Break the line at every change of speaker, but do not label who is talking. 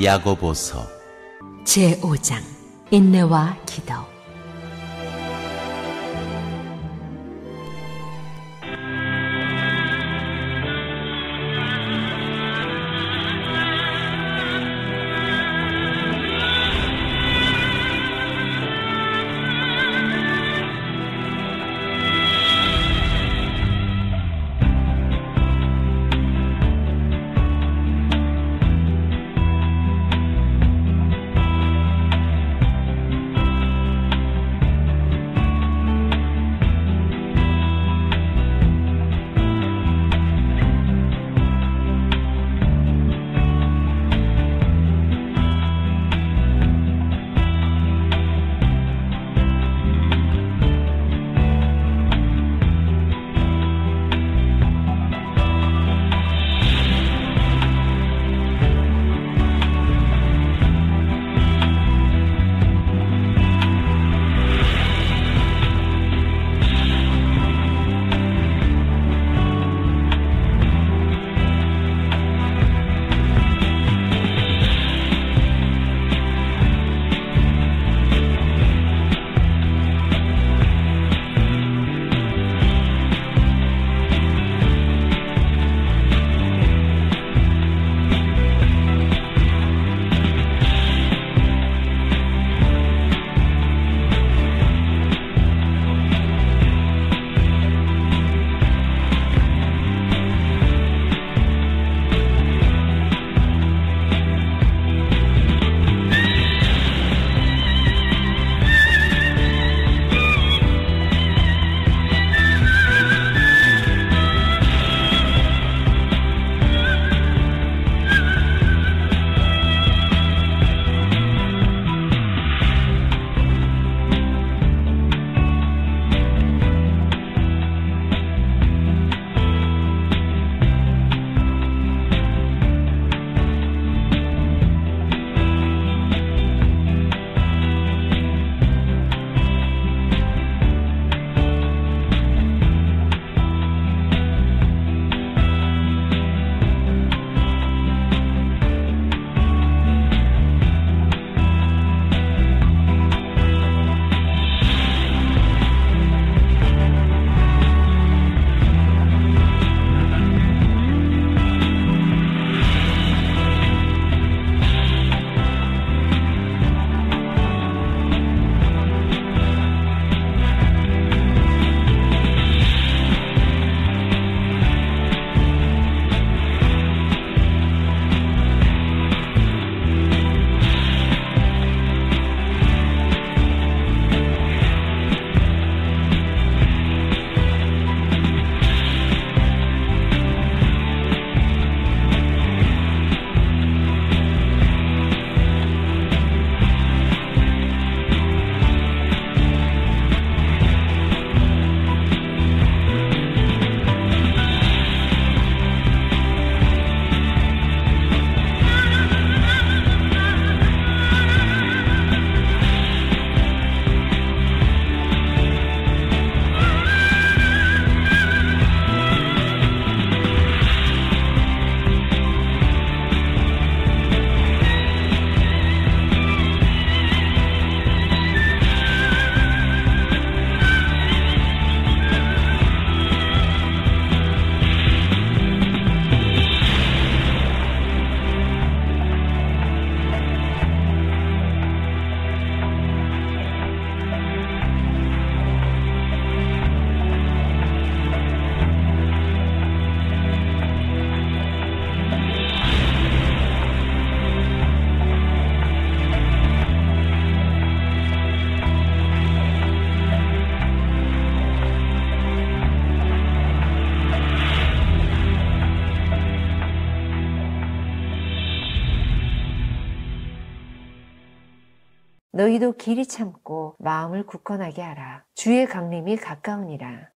야고보서.
제5장 인내와 기도
너희도 길이 참고 마음을 굳건하게 하라. 주의 강림이 가까우니라.